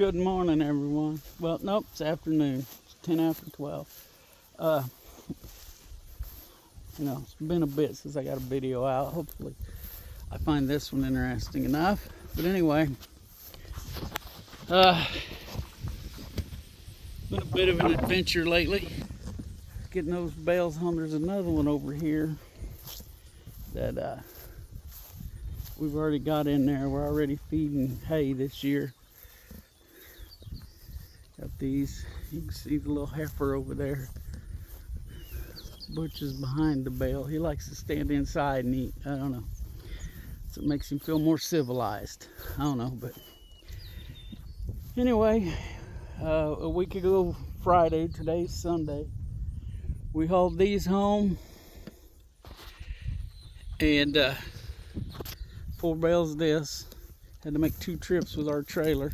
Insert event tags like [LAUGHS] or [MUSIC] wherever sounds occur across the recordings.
Good morning, everyone. Well, nope, it's afternoon. It's 10 after 12. Uh, you know, it's been a bit since I got a video out. Hopefully, I find this one interesting enough. But anyway, uh, been a bit of an adventure lately. Getting those bales home. There's another one over here that uh, we've already got in there. We're already feeding hay this year. These. You can see the little heifer over there. Butch is behind the bale. He likes to stand inside and eat. I don't know. So it makes him feel more civilized. I don't know, but anyway, uh, a week ago Friday, today's Sunday, we hauled these home and uh, four bales this. Had to make two trips with our trailer,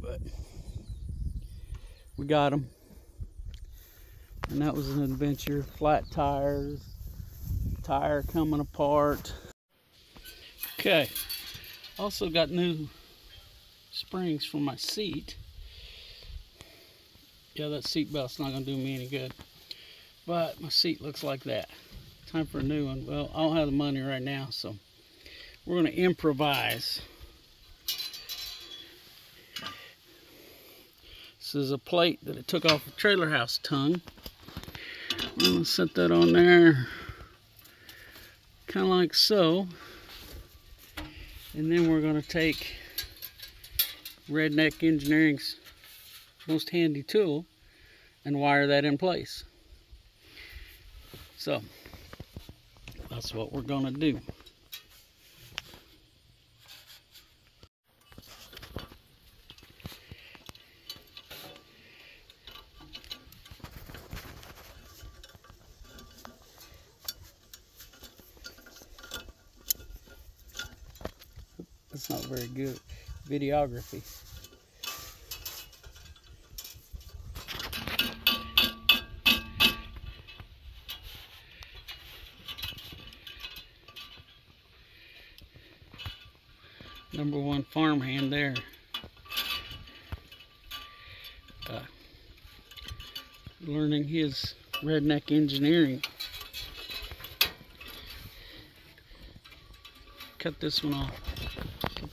but we got them. And that was an adventure. Flat tires, tire coming apart. Okay, also got new springs for my seat. Yeah, that seat belt's not gonna do me any good. But my seat looks like that. Time for a new one. Well, I don't have the money right now, so we're gonna improvise. This is a plate that I took off a trailer house tongue. I'm gonna set that on there, kind of like so. And then we're gonna take Redneck Engineering's most handy tool and wire that in place. So, that's what we're gonna do. That's not very good videography. Number one farmhand there. Uh, learning his redneck engineering. Cut this one off.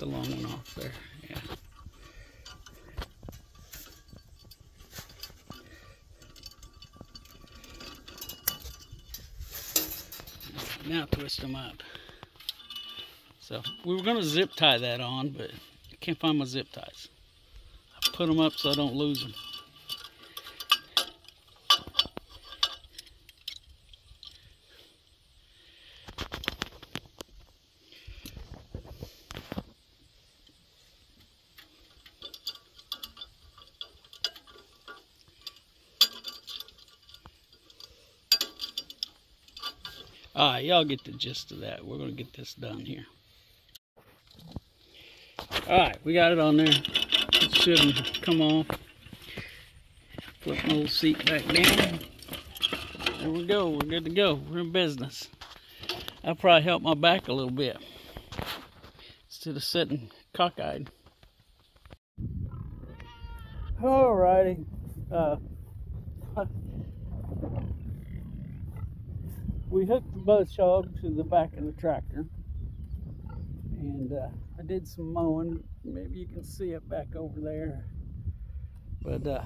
The long one off there. Yeah. Now twist them up. So we were gonna zip tie that on, but I can't find my zip ties. I put them up so I don't lose them. Right, y'all get the gist of that. We're gonna get this done here. All right, we got it on there. It shouldn't come off. Flip my old seat back down. There we go. We're good to go. We're in business. That'll probably help my back a little bit instead of sitting cockeyed. All righty. Uh, we hooked the Bush Hog to the back of the tractor. And uh, I did some mowing. Maybe you can see it back over there. But uh,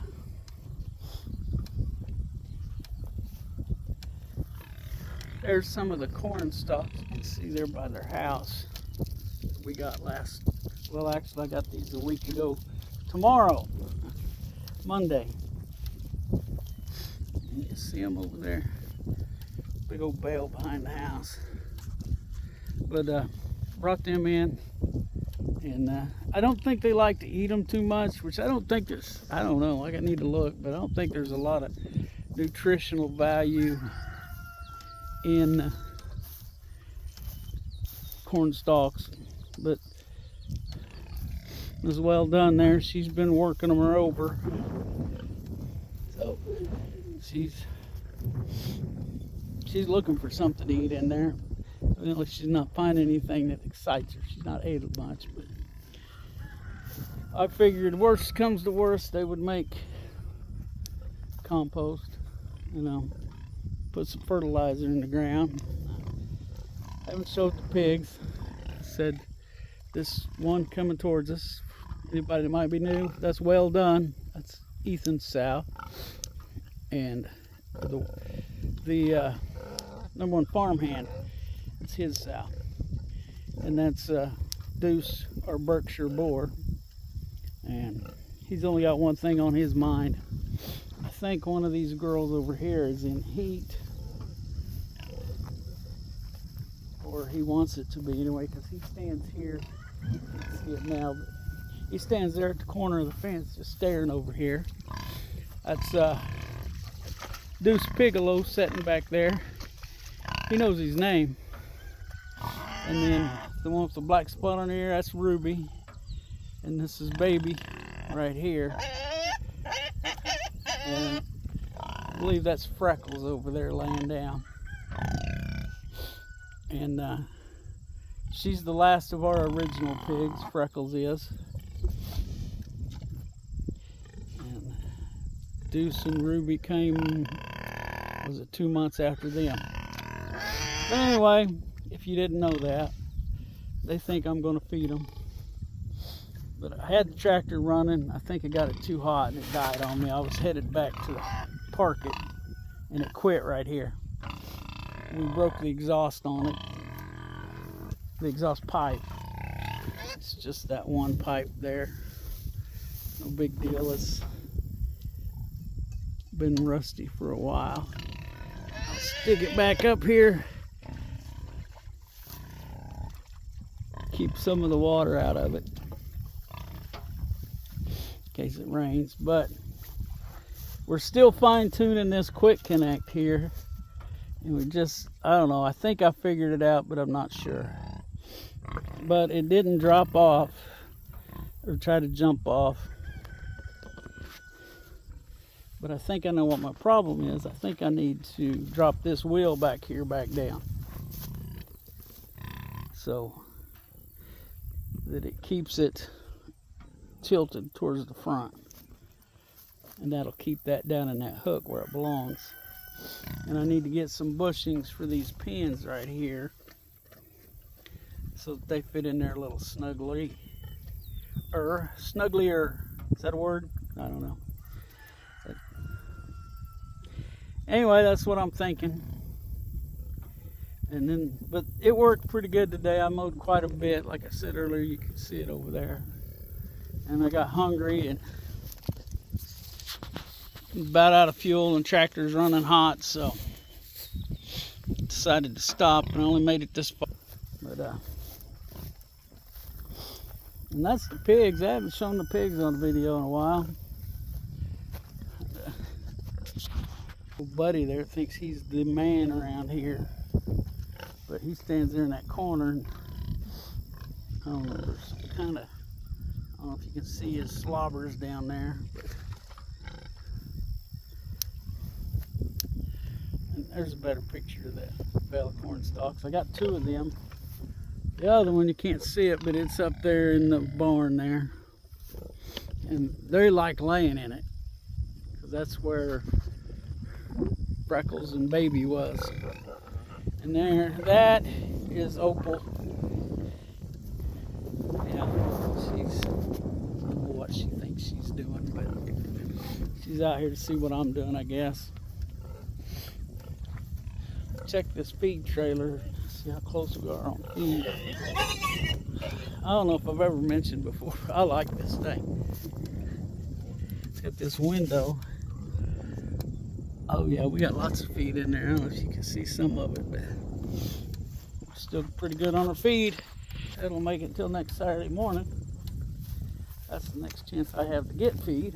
there's some of the corn stalks you can see there by their house we got last well actually I got these a week ago. Tomorrow [LAUGHS] Monday. You see them over there big old bale behind the house. But uh, brought them in, and uh, I don't think they like to eat them too much, which I don't think there's, I don't know, like I need to look, but I don't think there's a lot of nutritional value in uh, corn stalks. But it was well done there. She's been working them over. So she's she's looking for something to eat in there. Evidently, she's not finding anything that excites her. She's not ate a bunch, but I figured worst comes to worst, they would make compost, you know, put some fertilizer in the ground. I haven't showed the pigs. Said this one coming towards us. Anybody that might be new, that's well done. That's Ethan's sow. And the, the uh, number one farmhand, it's his sow. And that's uh, Deuce, or Berkshire boar. And he's only got one thing on his mind. I think one of these girls over here is in heat. Or he wants it to be anyway, because he stands here. You can see it now, but he stands there at the corner of the fence just staring over here. That's uh, Deuce Bigalow sitting back there. He knows his name. And then the one with the black spot on here, that's Ruby. And this is Baby right here. And I believe that's Freckles over there laying down. And uh, she's the last of our original pigs, Freckles is. And Deuce and Ruby came, was it two months after them? But anyway, if you didn't know that, they think I'm going to feed them. But I had the tractor running. I think I got it too hot and it died on me. I was headed back to park it and it quit right here. We broke the exhaust on it. The exhaust pipe. It's just that one pipe there. No big deal. It's been rusty for a while. I'll stick it back up here. Keep some of the water out of it in case it rains. But we're still fine tuning this quick connect here. And we just, I don't know, I think I figured it out, but I'm not sure. But it didn't drop off or try to jump off. But I think I know what my problem is. I think I need to drop this wheel back here back down. So that it keeps it tilted towards the front. And that'll keep that down in that hook where it belongs. And I need to get some bushings for these pins right here. So that they fit in there a little snugly. Or er, snuglier. Is that a word? I don't know. But anyway, that's what I'm thinking. And then, but it worked pretty good today. I mowed quite a bit. Like I said earlier, you can see it over there. And I got hungry and about out of fuel and tractor's running hot so decided to stop and only made it this far. But uh and that's the pigs. I haven't shown the pigs on the video in a while. Old buddy there thinks he's the man around here but he stands there in that corner and I don't know there's kind of don't know if you can see his slobbers down there. And there's a better picture of that bell corn stalks. I got two of them. The other one, you can't see it, but it's up there in the barn there. And they like laying in it. Because that's where Freckles and Baby was. And there, that is Opal. Yeah, she's what she thinks she's doing, but she's out here to see what I'm doing, I guess. Check this feed trailer, see how close we are on feed. I don't know if I've ever mentioned before, I like this thing. It's got this window. Oh yeah, we got lots of feed in there. I don't know if you can see some of it, but still pretty good on our feed. That'll make it till next Saturday morning. That's the next chance I have to get feed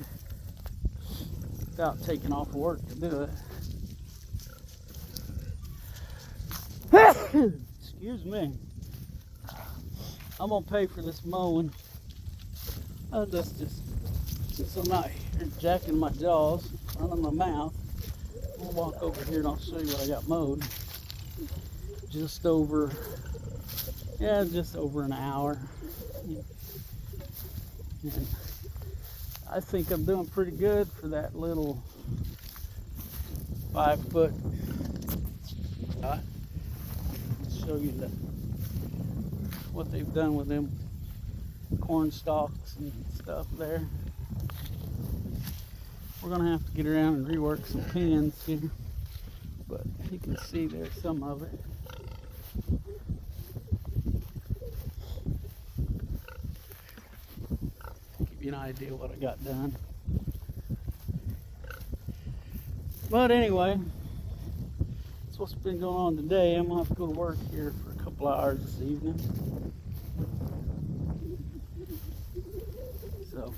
without taking off work to do it. [COUGHS] Excuse me. I'm gonna pay for this mowing. I just, just since I'm not here jacking my jaws, running my mouth, I'll walk over here and I'll show you what I got mowed. Just over, yeah, just over an hour. And I think I'm doing pretty good for that little five foot. Uh, show you the what they've done with them corn stalks and stuff there. We're gonna have to get around and rework some pins here, but you can see there's some of it. Give you an idea what I got done. But anyway, that's what's been going on today. I'm gonna have to go to work here for a couple hours this evening. So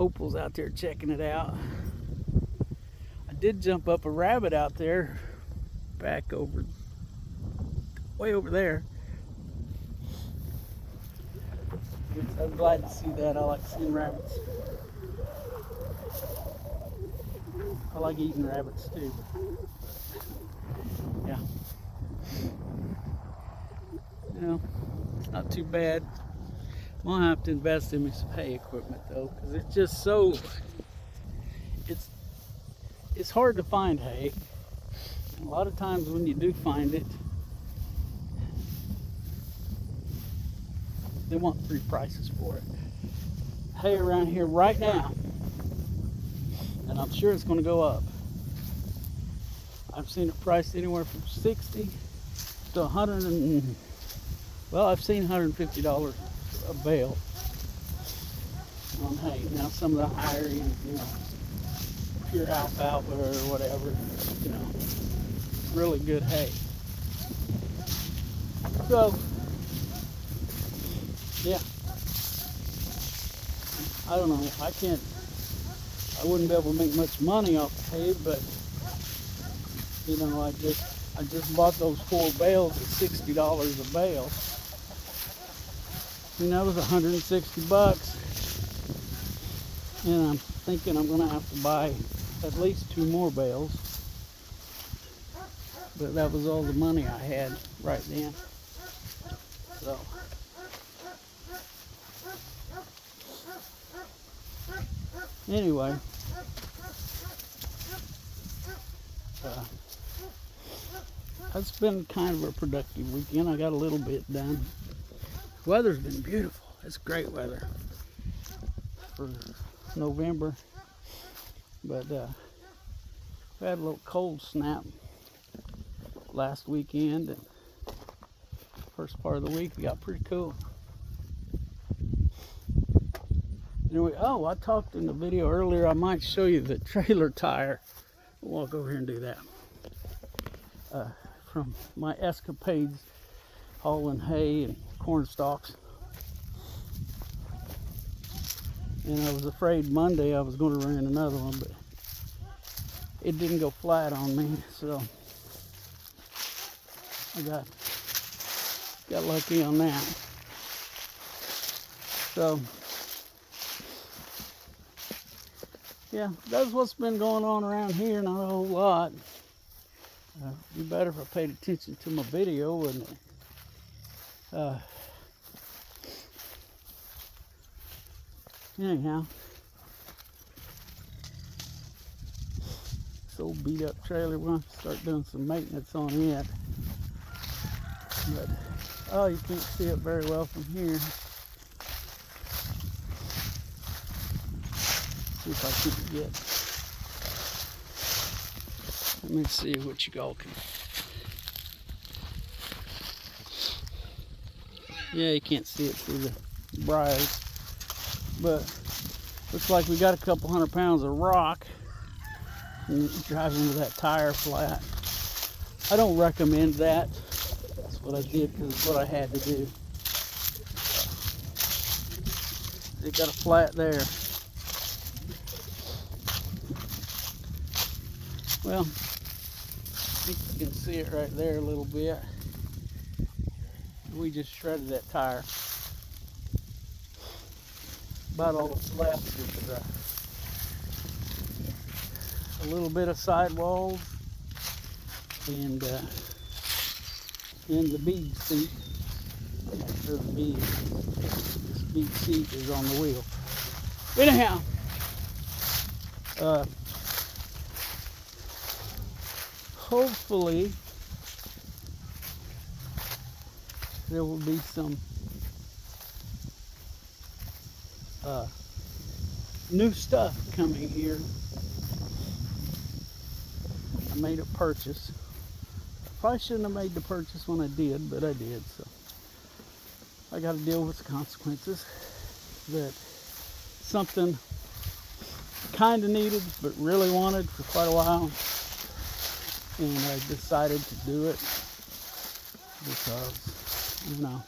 Opal's out there checking it out. I did jump up a rabbit out there back over way over there. I'm glad to see that. I like seeing rabbits. I like eating rabbits too. Yeah. You know, it's not too bad. Gonna have to invest in me some hay equipment though, because it's just so it's it's hard to find hay. And a lot of times when you do find it, they want three prices for it. Hay around here right now, and I'm sure it's gonna go up. I've seen it priced anywhere from 60 to 100 and well, I've seen $150 a bale on hay. Now some of the higher end, you know, pure alfalfa or whatever, you know, really good hay. So, yeah. I don't know. I can't, I wouldn't be able to make much money off the hay, but, you know, I just, I just bought those four bales at $60 a bale. And that was 160 bucks. And I'm thinking I'm gonna have to buy at least two more bales. But that was all the money I had right then. So. Anyway. Uh, it's been kind of a productive weekend. I got a little bit done. Weather's been beautiful. It's great weather for November. But uh, we had a little cold snap last weekend and first part of the week we got pretty cool. Anyway, oh, I talked in the video earlier. I might show you the [LAUGHS] trailer tire. We'll walk over here and do that. Uh, from my escapades hauling hay and corn stalks. And I was afraid Monday I was going to run another one, but it didn't go flat on me, so I got got lucky on that. So yeah, that's what's been going on around here, not a whole lot. Uh, be better if I paid attention to my video, wouldn't it? Uh, anyhow, this old beat up trailer, we're going to start doing some maintenance on it. But, oh, you can't see it very well from here. See if I can get. Let me see what you all can Yeah, you can't see it through the briars. But looks like we got a couple hundred pounds of rock driving with that tire flat. I don't recommend that. That's what I did because it's what I had to do. It got a flat there. Well, I think you can see it right there a little bit we just shredded that tire. About all that's left is uh, a little bit of sidewalls and uh, and the bead seat. Sure the bead beat seat is on the wheel. Anyhow, uh, hopefully there will be some uh, new stuff coming here. I made a purchase. Probably shouldn't have made the purchase when I did, but I did. So I got to deal with the consequences. That something kind of needed, but really wanted for quite a while, and I decided to do it because you know.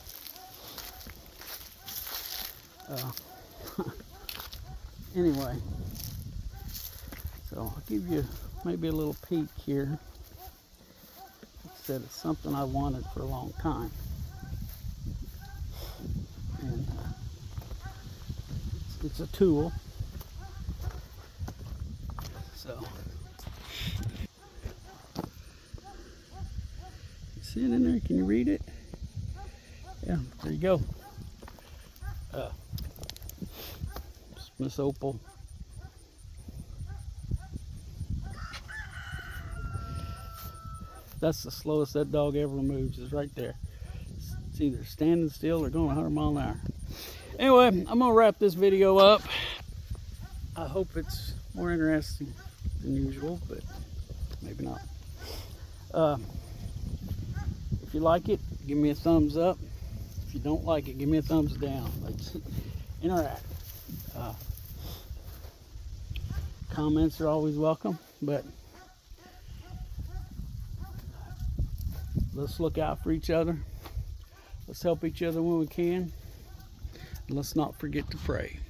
Uh, anyway, so I'll give you maybe a little peek here. Like I said, it's something I wanted for a long time. And uh, it's, it's a tool. So, see it in there? Can you read it? Yeah, there you go. Miss Opal. That's the slowest that dog ever moves is right there. It's either standing still or going 100 mile an hour. Anyway, I'm gonna wrap this video up. I hope it's more interesting than usual, but maybe not. Uh, if you like it, give me a thumbs up. If you don't like it, give me a thumbs down. Let's [LAUGHS] interact. Uh, comments are always welcome, but let's look out for each other. Let's help each other when we can. And let's not forget to pray.